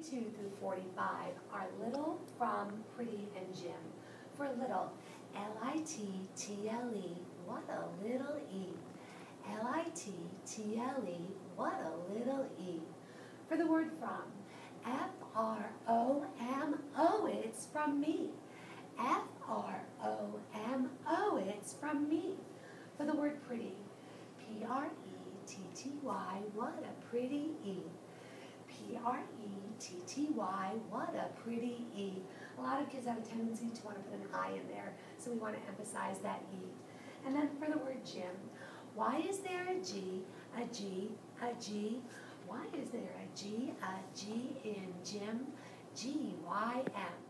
42 through 45 are Little, From, Pretty, and Gym. For little, L-I-T-T-L-E, what a little E. L-I-T-T-L-E, what a little E. For the word from, F-R-O-M-O, it's from me. F-R-O-M-O, it's from me. For the word pretty, P-R-E-T-T-Y, what a pretty E. P-R-E-T-T-Y, what a pretty E. A lot of kids have a tendency to want to put an I in there, so we want to emphasize that E. And then for the word gym, why is there a G, a G, a G? Why is there a G, a G in gym? G-Y-M.